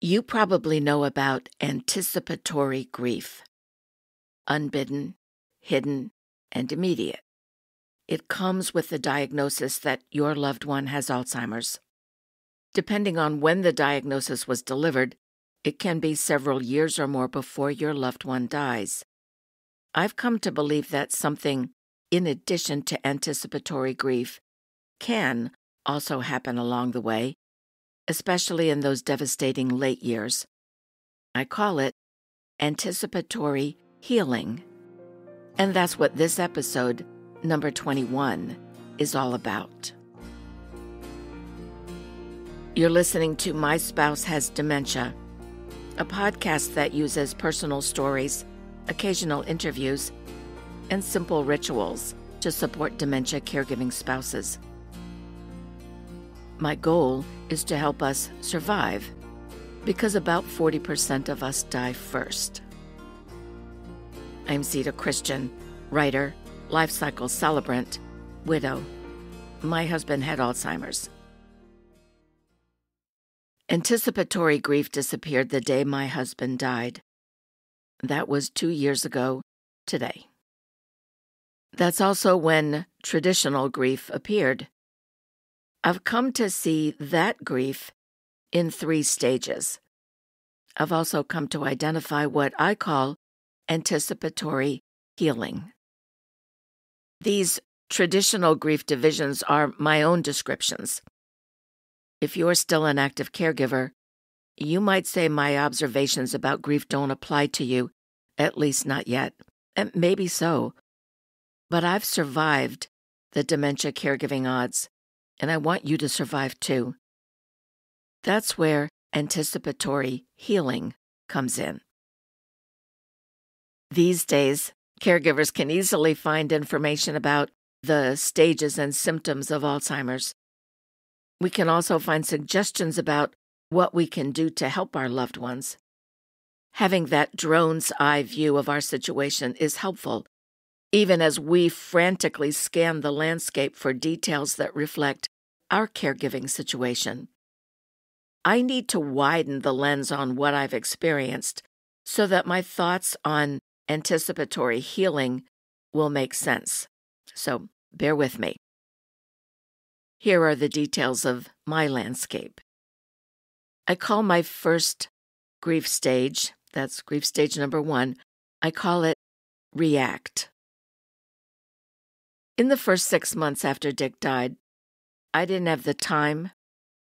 You probably know about anticipatory grief unbidden, hidden, and immediate. It comes with the diagnosis that your loved one has Alzheimer's. Depending on when the diagnosis was delivered, it can be several years or more before your loved one dies. I've come to believe that something, in addition to anticipatory grief, can also happen along the way, especially in those devastating late years. I call it anticipatory healing. And that's what this episode, number 21, is all about. You're listening to My Spouse Has Dementia, a podcast that uses personal stories, occasional interviews, and simple rituals to support dementia caregiving spouses. My goal is to help us survive because about 40% of us die first. I'm Zita Christian, writer, life cycle celebrant, widow. My husband had Alzheimer's. Anticipatory grief disappeared the day my husband died. That was two years ago today. That's also when traditional grief appeared. I've come to see that grief in three stages. I've also come to identify what I call anticipatory healing. These traditional grief divisions are my own descriptions. If you're still an active caregiver, you might say my observations about grief don't apply to you, at least not yet. And maybe so. But I've survived the dementia caregiving odds, and I want you to survive too. That's where anticipatory healing comes in. These days, caregivers can easily find information about the stages and symptoms of Alzheimer's. We can also find suggestions about what we can do to help our loved ones. Having that drone's eye view of our situation is helpful, even as we frantically scan the landscape for details that reflect our caregiving situation. I need to widen the lens on what I've experienced so that my thoughts on anticipatory healing will make sense. So bear with me. Here are the details of my landscape. I call my first grief stage, that's grief stage number one, I call it react. In the first six months after Dick died, I didn't have the time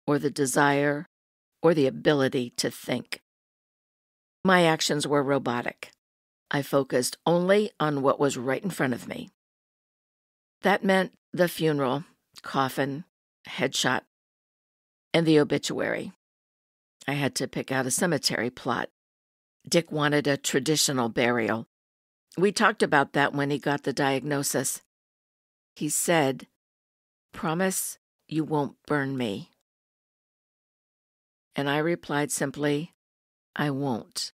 or the desire or the ability to think. My actions were robotic. I focused only on what was right in front of me. That meant the funeral, coffin, headshot, and the obituary. I had to pick out a cemetery plot. Dick wanted a traditional burial. We talked about that when he got the diagnosis. He said, Promise you won't burn me. And I replied simply, I won't.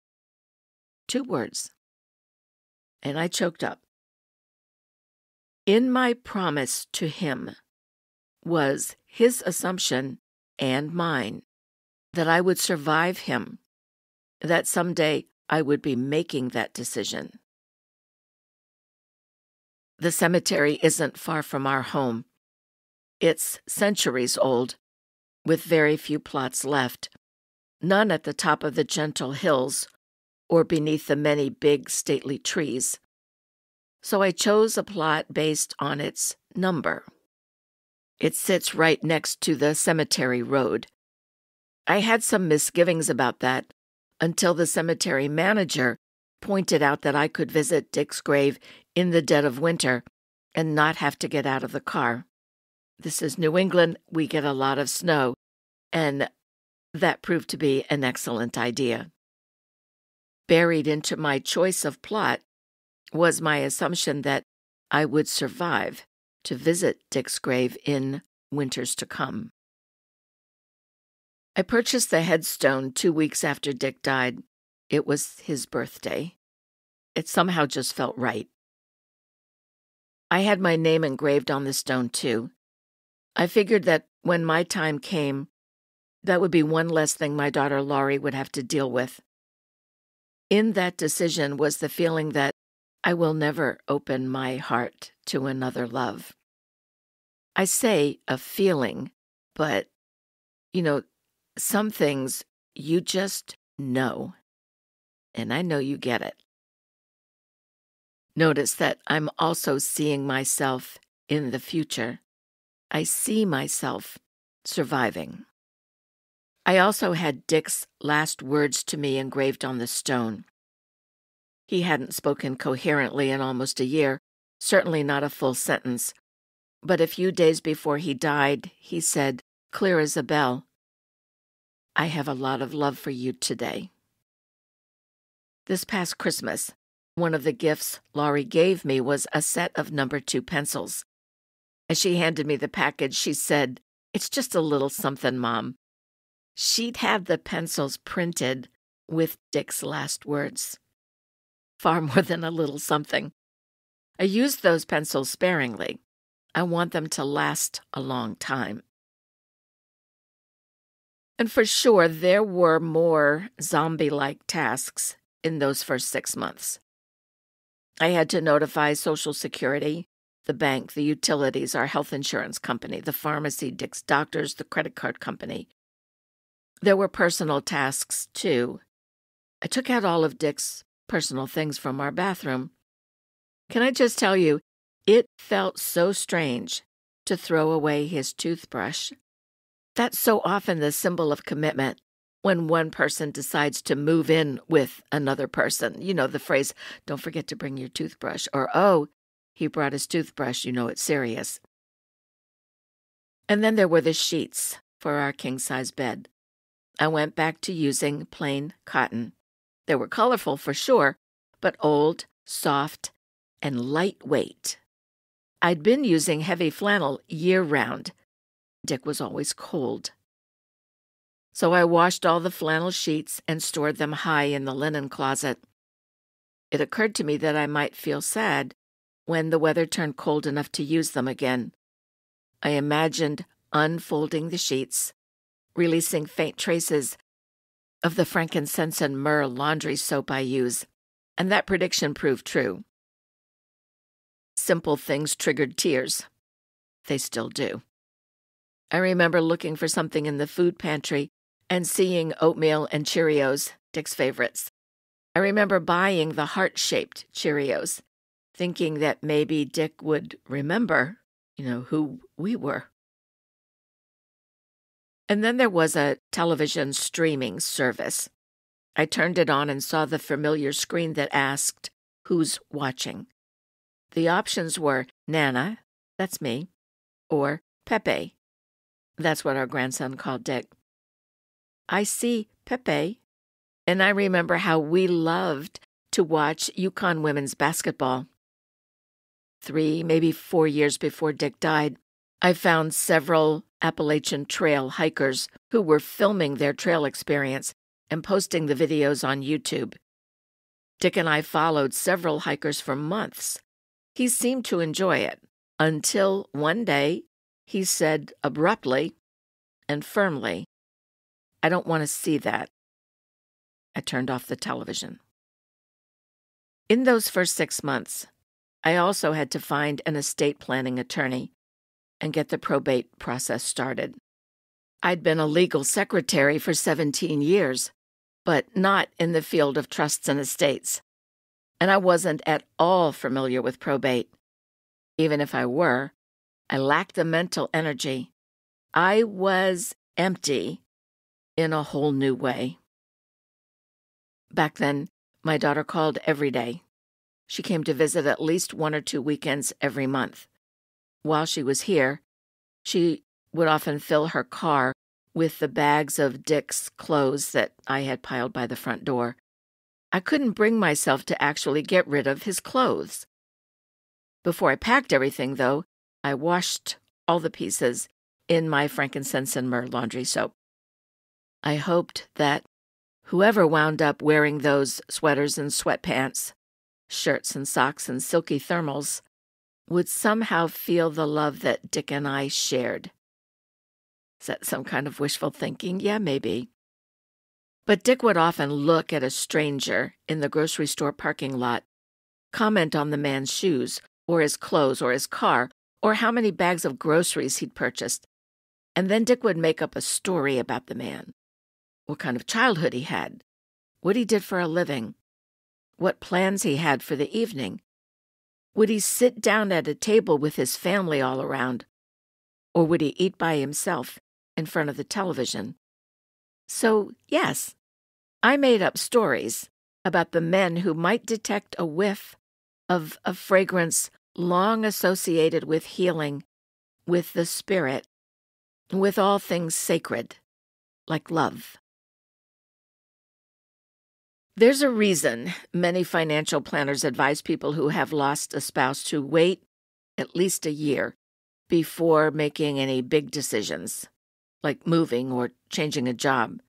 Two words and I choked up. In my promise to him was his assumption and mine that I would survive him, that someday I would be making that decision. The cemetery isn't far from our home. It's centuries old, with very few plots left, none at the top of the gentle hills or beneath the many big stately trees. So I chose a plot based on its number. It sits right next to the cemetery road. I had some misgivings about that until the cemetery manager pointed out that I could visit Dick's grave in the dead of winter and not have to get out of the car. This is New England, we get a lot of snow, and that proved to be an excellent idea. Buried into my choice of plot was my assumption that I would survive to visit Dick's grave in winters to come. I purchased the headstone two weeks after Dick died. It was his birthday. It somehow just felt right. I had my name engraved on the stone, too. I figured that when my time came, That would be one less thing my daughter Laurie would have to deal with. In that decision was the feeling that I will never open my heart to another love. I say a feeling, but, you know, some things you just know. And I know you get it. Notice that I'm also seeing myself in the future. I see myself surviving. I also had Dick's last words to me engraved on the stone. He hadn't spoken coherently in almost a year, certainly not a full sentence. But a few days before he died, he said, clear as a bell, I have a lot of love for you today. This past Christmas, one of the gifts Laurie gave me was a set of number two pencils. As she handed me the package, she said, It's just a little something, Mom. She'd have the pencils printed with Dick's last words. Far more than a little something. I used those pencils sparingly. I want them to last a long time. And for sure, there were more zombie like tasks in those first six months. I had to notify Social Security, the bank, the utilities, our health insurance company, the pharmacy, Dick's doctors, the credit card company. There were personal tasks, too. I took out all of Dick's personal things from our bathroom. Can I just tell you, it felt so strange to throw away his toothbrush. That's so often the symbol of commitment when one person decides to move in with another person. You know, the phrase, don't forget to bring your toothbrush, or, oh, he brought his toothbrush, you know it's serious. And then there were the sheets for our king size bed. I went back to using plain cotton. They were colorful for sure, but old, soft, and lightweight. I'd been using heavy flannel year round. Dick was always cold. So I washed all the flannel sheets and stored them high in the linen closet. It occurred to me that I might feel sad when the weather turned cold enough to use them again. I imagined unfolding the sheets, releasing faint traces of the frankincense and myrrh laundry soap I use, and that prediction proved true. Simple things triggered tears. They still do. I remember looking for something in the food pantry and seeing oatmeal and Cheerios, Dick's favorites. I remember buying the heart shaped Cheerios, thinking that maybe Dick would remember, you know, who we were. And then there was a television streaming service. I turned it on and saw the familiar screen that asked, Who's watching? The options were Nana, that's me, or Pepe. That's what our grandson called Dick. I see Pepe. And I remember how we loved to watch UConn women's basketball. Three, maybe four years before Dick died, I found several Appalachian Trail hikers who were filming their trail experience and posting the videos on YouTube. Dick and I followed several hikers for months. He seemed to enjoy it until one day he said abruptly and firmly, I don't want to see that. I turned off the television. In those first six months, I also had to find an estate planning attorney and get the probate process started. I'd been a legal secretary for 17 years, but not in the field of trusts and estates. And I wasn't at all familiar with probate. Even if I were, I lacked the mental energy. I was empty in a whole new way. Back then, my daughter called every day. She came to visit at least one or two weekends every month. While she was here, she would often fill her car with the bags of Dick's clothes that I had piled by the front door. I couldn't bring myself to actually get rid of his clothes. Before I packed everything, though, I washed all the pieces in my frankincense and myrrh laundry soap. I hoped that whoever wound up wearing those sweaters and sweatpants, shirts and socks and silky thermals, would somehow feel the love that Dick and I shared. Is that some kind of wishful thinking? Yeah, maybe. But Dick would often look at a stranger in the grocery store parking lot, comment on the man's shoes, or his clothes, or his car, or how many bags of groceries he'd purchased. And then Dick would make up a story about the man what kind of childhood he had, what he did for a living, what plans he had for the evening. Would he sit down at a table with his family all around? Or would he eat by himself in front of the television? So, yes, I made up stories about the men who might detect a whiff of a fragrance long associated with healing, with the spirit, with all things sacred, like love. There's a reason many financial planners advise people who have lost a spouse to wait at least a year before making any big decisions, like moving or changing a job.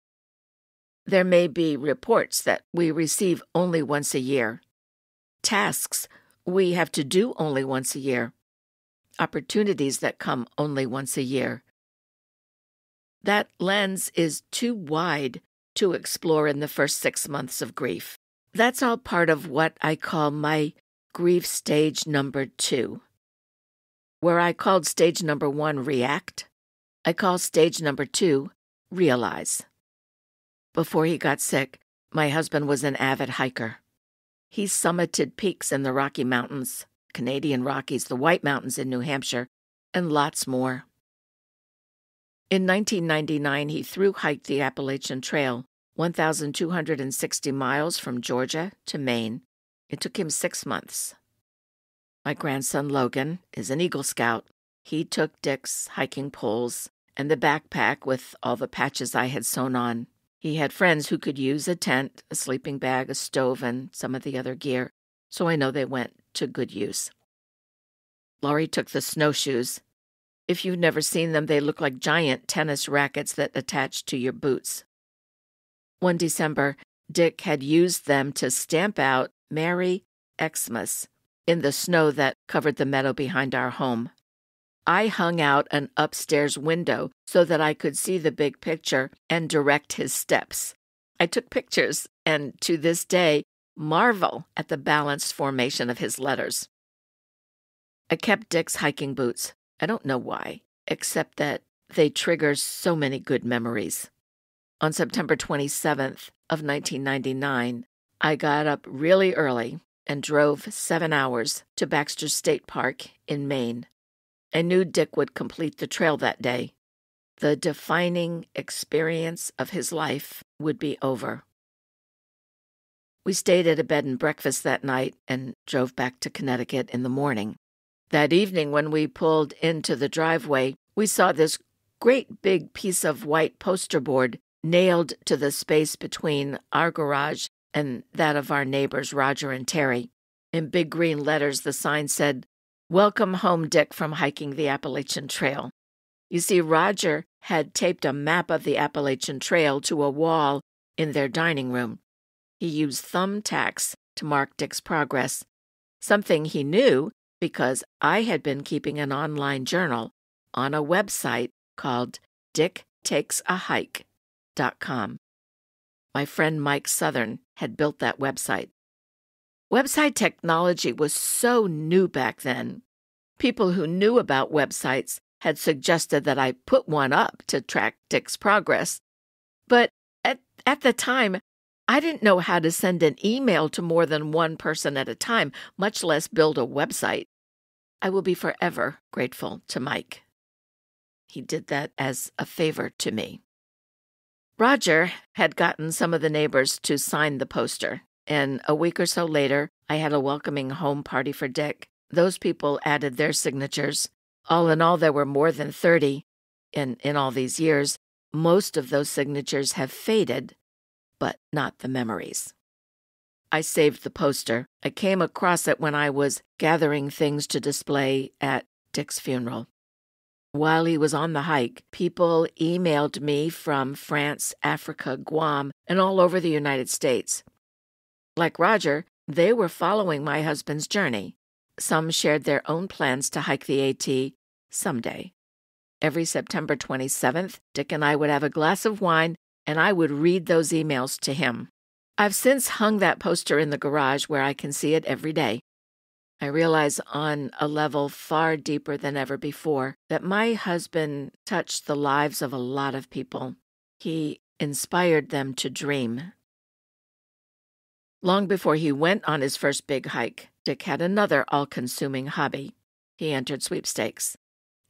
There may be reports that we receive only once a year, tasks we have to do only once a year, opportunities that come only once a year. That lens is too wide to explore in the first six months of grief. That's all part of what I call my grief stage number two. Where I called stage number one react, I call stage number two realize. Before he got sick, my husband was an avid hiker. He summited peaks in the Rocky Mountains, Canadian Rockies, the White Mountains in New Hampshire, and lots more. In 1999, he through hiked the Appalachian Trail, 1,260 miles from Georgia to Maine. It took him six months. My grandson Logan is an Eagle Scout. He took Dick's hiking poles and the backpack with all the patches I had sewn on. He had friends who could use a tent, a sleeping bag, a stove, and some of the other gear, so I know they went to good use. Laurie took the snowshoes if you've never seen them, they look like giant tennis rackets that attach to your boots. One December, Dick had used them to stamp out Merry Xmas in the snow that covered the meadow behind our home. I hung out an upstairs window so that I could see the big picture and direct his steps. I took pictures and to this day marvel at the balanced formation of his letters. I kept Dick's hiking boots. I don't know why, except that they trigger so many good memories. On September 27th of 1999, I got up really early and drove seven hours to Baxter State Park in Maine. I knew Dick would complete the trail that day. The defining experience of his life would be over. We stayed at a bed and breakfast that night and drove back to Connecticut in the morning. That evening, when we pulled into the driveway, we saw this great big piece of white poster board nailed to the space between our garage and that of our neighbors, Roger and Terry. In big green letters, the sign said, Welcome home, Dick, from hiking the Appalachian Trail. You see, Roger had taped a map of the Appalachian Trail to a wall in their dining room. He used thumbtacks to mark Dick's progress, something he knew because I had been keeping an online journal on a website called dicktakesahike.com. My friend Mike Southern had built that website. Website technology was so new back then. People who knew about websites had suggested that I put one up to track Dick's progress. But at, at the time, I didn't know how to send an email to more than one person at a time, much less build a website. I will be forever grateful to Mike. He did that as a favor to me. Roger had gotten some of the neighbors to sign the poster, and a week or so later, I had a welcoming home party for Dick. Those people added their signatures. All in all, there were more than 30 in, in all these years. Most of those signatures have faded, but not the memories. I saved the poster. I came across it when I was gathering things to display at Dick's funeral. While he was on the hike, people emailed me from France, Africa, Guam, and all over the United States. Like Roger, they were following my husband's journey. Some shared their own plans to hike the AT someday. Every September 27th, Dick and I would have a glass of wine and I would read those emails to him. I've since hung that poster in the garage where I can see it every day. I realize on a level far deeper than ever before that my husband touched the lives of a lot of people. He inspired them to dream. Long before he went on his first big hike, Dick had another all consuming hobby. He entered sweepstakes.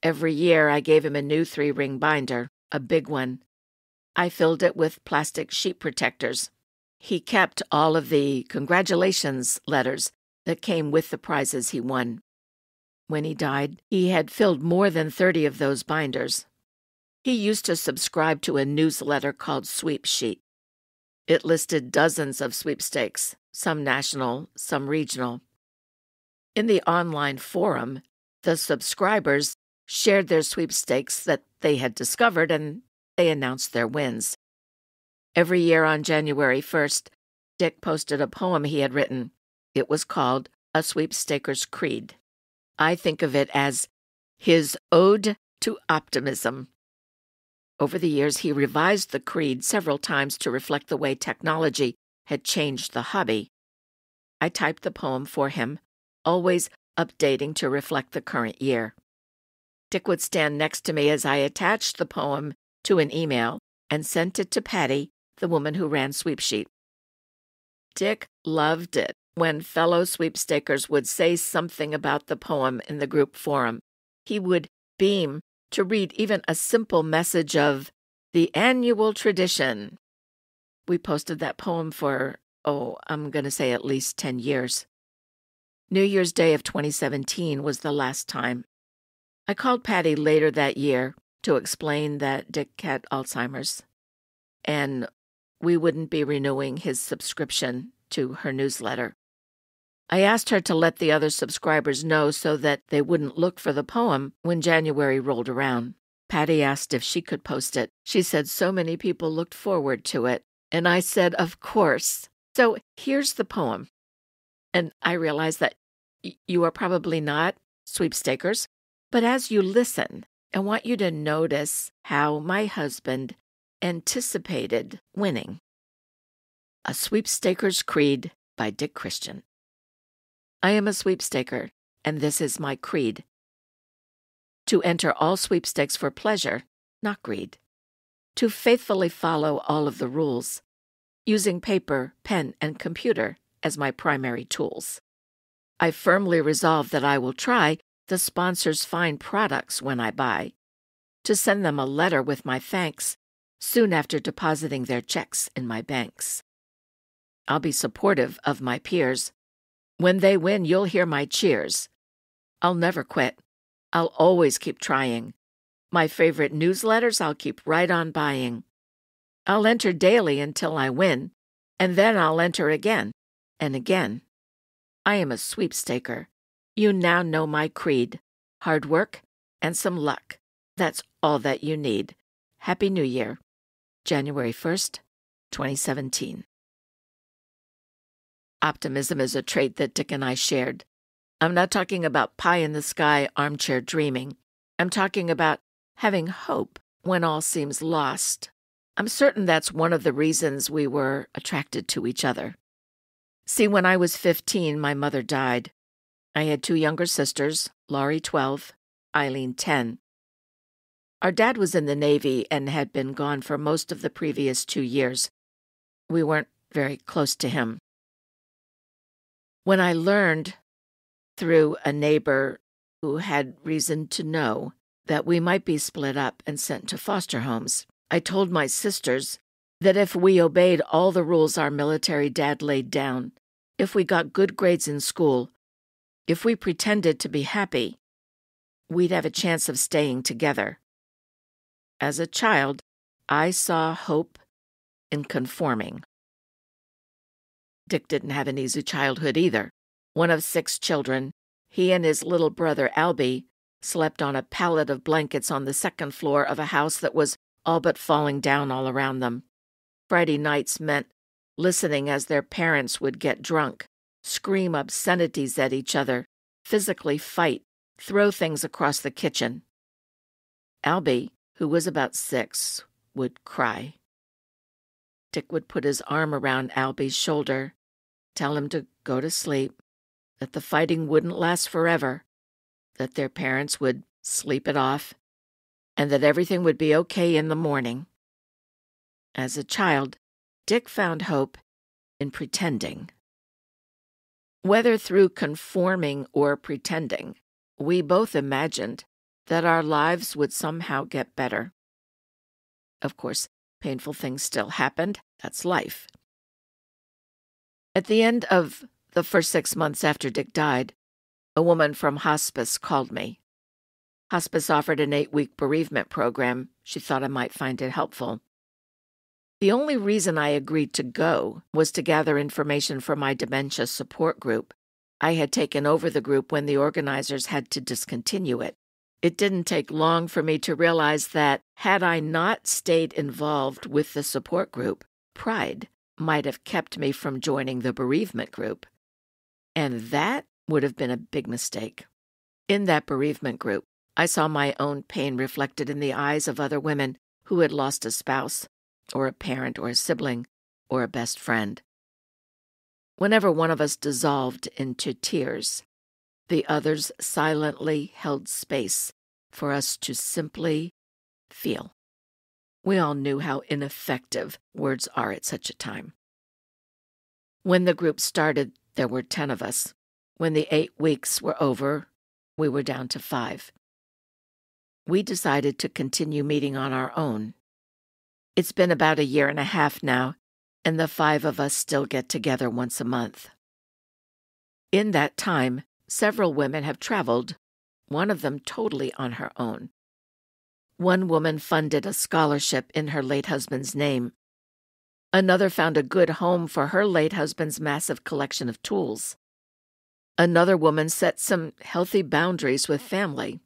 Every year I gave him a new three ring binder, a big one. I filled it with plastic sheet protectors. He kept all of the congratulations letters that came with the prizes he won. When he died, he had filled more than 30 of those binders. He used to subscribe to a newsletter called Sweep Sheet. It listed dozens of sweepstakes, some national, some regional. In the online forum, the subscribers shared their sweepstakes that they had discovered and they announced their wins. Every year on January 1st, Dick posted a poem he had written. It was called A Sweepstaker's Creed. I think of it as his ode to optimism. Over the years, he revised the creed several times to reflect the way technology had changed the hobby. I typed the poem for him, always updating to reflect the current year. Dick would stand next to me as I attached the poem to an email and sent it to Patty, the woman who ran Sweepsheet. Dick loved it when fellow sweepstakers would say something about the poem in the group forum. He would beam to read even a simple message of the annual tradition. We posted that poem for, oh, I'm going to say at least 10 years. New Year's Day of 2017 was the last time. I called Patty later that year to explain that Dick had Alzheimer's and we wouldn't be renewing his subscription to her newsletter. I asked her to let the other subscribers know so that they wouldn't look for the poem when January rolled around. Patty asked if she could post it. She said so many people looked forward to it. And I said, Of course. So here's the poem. And I realize that you are probably not sweepstakers, but as you listen, I want you to notice how my husband anticipated winning. A Sweepstaker's Creed by Dick Christian. I am a sweepstaker, and this is my creed. To enter all sweepstakes for pleasure, not greed. To faithfully follow all of the rules, using paper, pen, and computer as my primary tools. I firmly resolve that I will try the sponsor's fine products when I buy, to send them a letter with my thanks soon after depositing their checks in my banks. I'll be supportive of my peers when they win, you'll hear my cheers. I'll never quit. I'll always keep trying. My favorite newsletters I'll keep right on buying. I'll enter daily until I win, and then I'll enter again and again. I am a sweepstaker. You now know my creed hard work and some luck. That's all that you need. Happy New Year. January 1st, 2017. Optimism is a trait that Dick and I shared. I'm not talking about pie in the sky armchair dreaming. I'm talking about having hope when all seems lost. I'm certain that's one of the reasons we were attracted to each other. See, when I was 15, my mother died. I had two younger sisters, Laurie 12, Eileen 10. Our dad was in the Navy and had been gone for most of the previous two years. We weren't very close to him. When I learned through a neighbor who had reason to know that we might be split up and sent to foster homes, I told my sisters that if we obeyed all the rules our military dad laid down, if we got good grades in school, if we pretended to be happy, we'd have a chance of staying together. As a child, I saw hope in conforming. Dick didn't have an easy childhood either. One of six children, he and his little brother Albie slept on a pallet of blankets on the second floor of a house that was all but falling down all around them. Friday nights meant listening as their parents would get drunk, scream obscenities at each other, physically fight, throw things across the kitchen. Albie, who was about six, would cry. Dick would put his arm around Albie's shoulder, tell him to go to sleep, that the fighting wouldn't last forever, that their parents would sleep it off, and that everything would be okay in the morning. As a child, Dick found hope in pretending. Whether through conforming or pretending, we both imagined that our lives would somehow get better. Of course, painful things still happened. That's life. At the end of the first six months after Dick died, a woman from hospice called me. Hospice offered an eight week bereavement program. She thought I might find it helpful. The only reason I agreed to go was to gather information for my dementia support group. I had taken over the group when the organizers had to discontinue it. It didn't take long for me to realize that, had I not stayed involved with the support group, pride might have kept me from joining the bereavement group. And that would have been a big mistake. In that bereavement group, I saw my own pain reflected in the eyes of other women who had lost a spouse, or a parent, or a sibling, or a best friend. Whenever one of us dissolved into tears, the others silently held space for us to simply feel. We all knew how ineffective words are at such a time. When the group started, there were 10 of us. When the eight weeks were over, we were down to five. We decided to continue meeting on our own it's been about a year and a half now, and the five of us still get together once a month. In that time, several women have traveled, one of them totally on her own. One woman funded a scholarship in her late husband's name. Another found a good home for her late husband's massive collection of tools. Another woman set some healthy boundaries with family.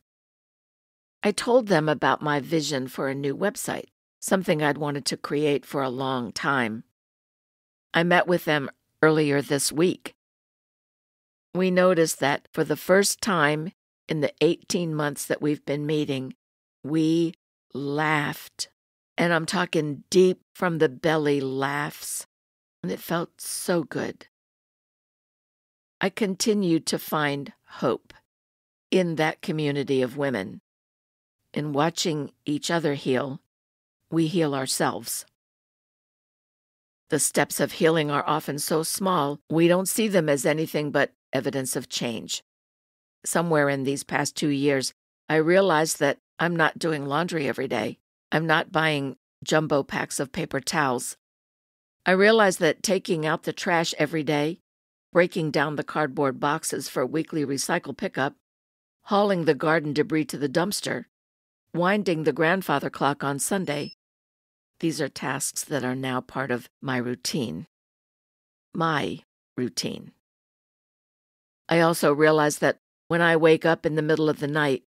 I told them about my vision for a new website something I'd wanted to create for a long time. I met with them earlier this week. We noticed that for the first time in the 18 months that we've been meeting, we laughed. And I'm talking deep from the belly laughs. And it felt so good. I continued to find hope in that community of women, in watching each other heal we heal ourselves. The steps of healing are often so small, we don't see them as anything but evidence of change. Somewhere in these past two years, I realized that I'm not doing laundry every day. I'm not buying jumbo packs of paper towels. I realized that taking out the trash every day, breaking down the cardboard boxes for weekly recycle pickup, hauling the garden debris to the dumpster, winding the grandfather clock on Sunday. These are tasks that are now part of my routine. My routine. I also realize that when I wake up in the middle of the night,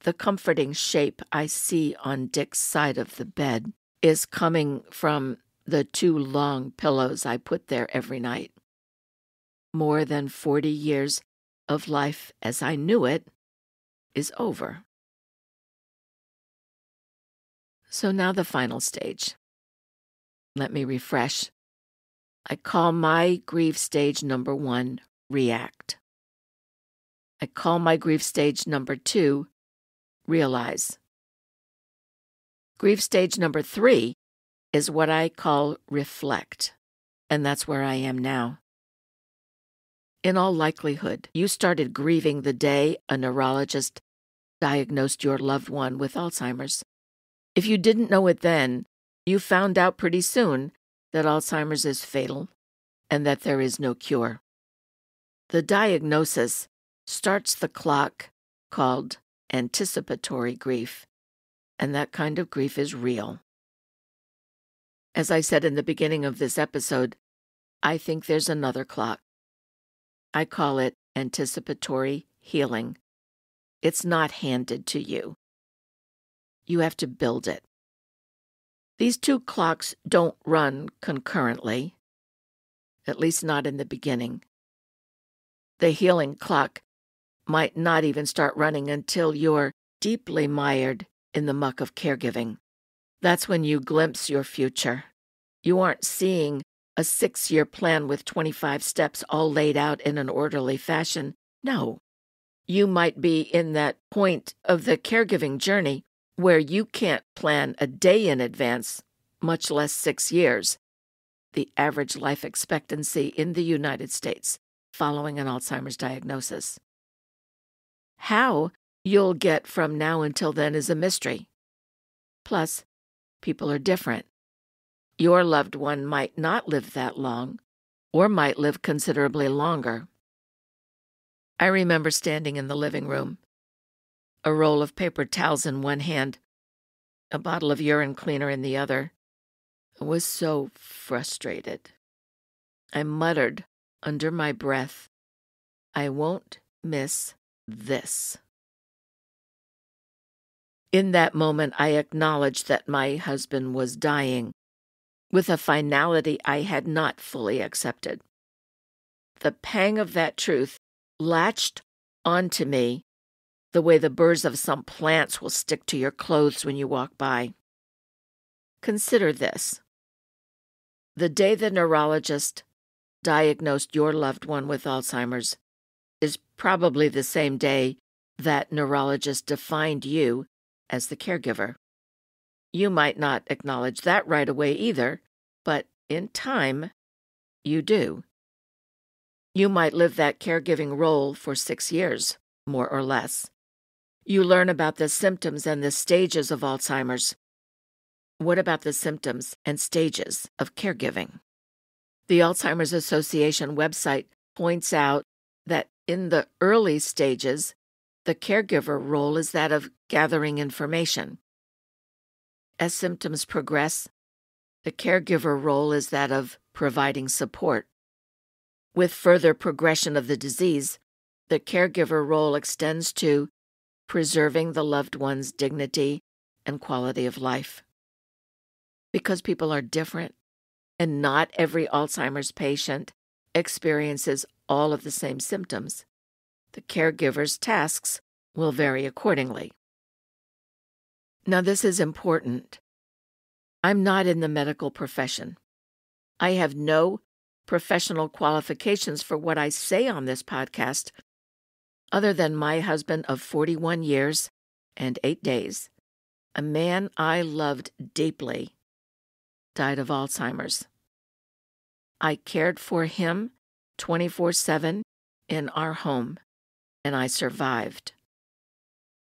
the comforting shape I see on Dick's side of the bed is coming from the two long pillows I put there every night. More than 40 years of life as I knew it is over. So now the final stage. Let me refresh. I call my grief stage number one react. I call my grief stage number two realize. Grief stage number three is what I call reflect, and that's where I am now. In all likelihood, you started grieving the day a neurologist diagnosed your loved one with Alzheimer's. If you didn't know it then, you found out pretty soon that Alzheimer's is fatal and that there is no cure. The diagnosis starts the clock called anticipatory grief, and that kind of grief is real. As I said in the beginning of this episode, I think there's another clock. I call it anticipatory healing. It's not handed to you you have to build it. These two clocks don't run concurrently, at least not in the beginning. The healing clock might not even start running until you're deeply mired in the muck of caregiving. That's when you glimpse your future. You aren't seeing a six year plan with 25 steps all laid out in an orderly fashion. No. You might be in that point of the caregiving journey where you can't plan a day in advance, much less six years. The average life expectancy in the United States following an Alzheimer's diagnosis. How you'll get from now until then is a mystery. Plus, people are different. Your loved one might not live that long, or might live considerably longer. I remember standing in the living room, a roll of paper towels in one hand, a bottle of urine cleaner in the other. I was so frustrated. I muttered under my breath, I won't miss this. In that moment, I acknowledged that my husband was dying with a finality I had not fully accepted. The pang of that truth latched onto me the way the burrs of some plants will stick to your clothes when you walk by. Consider this. The day the neurologist diagnosed your loved one with Alzheimer's is probably the same day that neurologist defined you as the caregiver. You might not acknowledge that right away either, but in time, you do. You might live that caregiving role for six years, more or less. You learn about the symptoms and the stages of Alzheimer's. What about the symptoms and stages of caregiving? The Alzheimer's Association website points out that in the early stages, the caregiver role is that of gathering information. As symptoms progress, the caregiver role is that of providing support. With further progression of the disease, the caregiver role extends to preserving the loved one's dignity and quality of life. Because people are different, and not every Alzheimer's patient experiences all of the same symptoms, the caregiver's tasks will vary accordingly. Now, this is important. I'm not in the medical profession. I have no professional qualifications for what I say on this podcast, other than my husband of 41 years and eight days, a man I loved deeply, died of Alzheimer's. I cared for him 24 7 in our home, and I survived.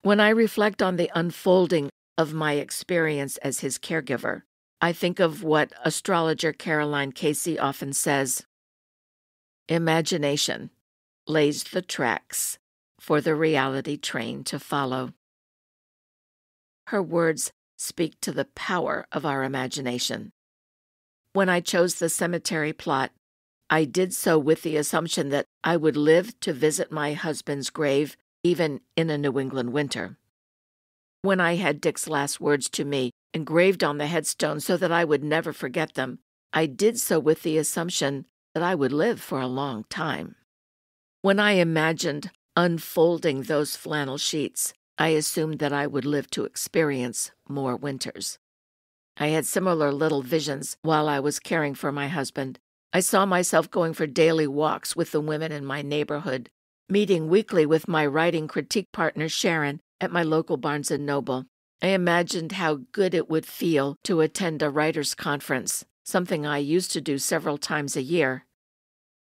When I reflect on the unfolding of my experience as his caregiver, I think of what astrologer Caroline Casey often says Imagination lays the tracks for the reality train to follow. Her words speak to the power of our imagination. When I chose the cemetery plot, I did so with the assumption that I would live to visit my husband's grave even in a New England winter. When I had Dick's last words to me engraved on the headstone so that I would never forget them, I did so with the assumption that I would live for a long time. When I imagined unfolding those flannel sheets, I assumed that I would live to experience more winters. I had similar little visions while I was caring for my husband. I saw myself going for daily walks with the women in my neighborhood, meeting weekly with my writing critique partner Sharon at my local Barnes Noble. I imagined how good it would feel to attend a writers' conference, something I used to do several times a year.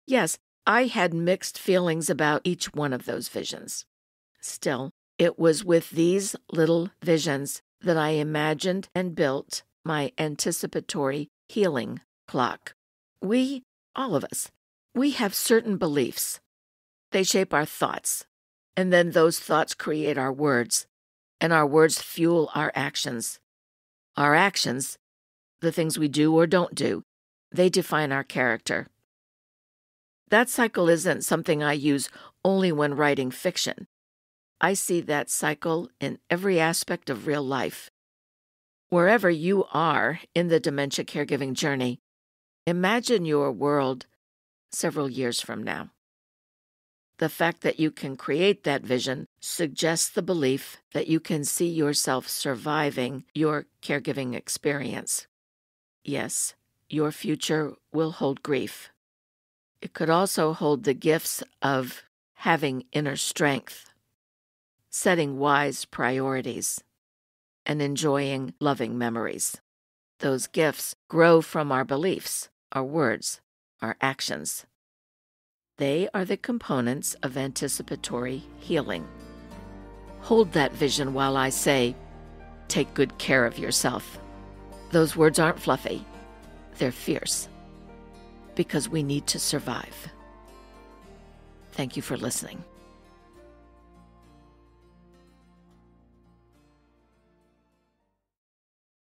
Yes, I had mixed feelings about each one of those visions. Still, it was with these little visions that I imagined and built my anticipatory healing clock. We, all of us, we have certain beliefs. They shape our thoughts, and then those thoughts create our words, and our words fuel our actions. Our actions, the things we do or don't do, they define our character. That cycle isn't something I use only when writing fiction. I see that cycle in every aspect of real life. Wherever you are in the dementia caregiving journey, imagine your world several years from now. The fact that you can create that vision suggests the belief that you can see yourself surviving your caregiving experience. Yes, your future will hold grief. It could also hold the gifts of having inner strength, setting wise priorities, and enjoying loving memories. Those gifts grow from our beliefs, our words, our actions. They are the components of anticipatory healing. Hold that vision while I say, take good care of yourself. Those words aren't fluffy, they're fierce because we need to survive. Thank you for listening.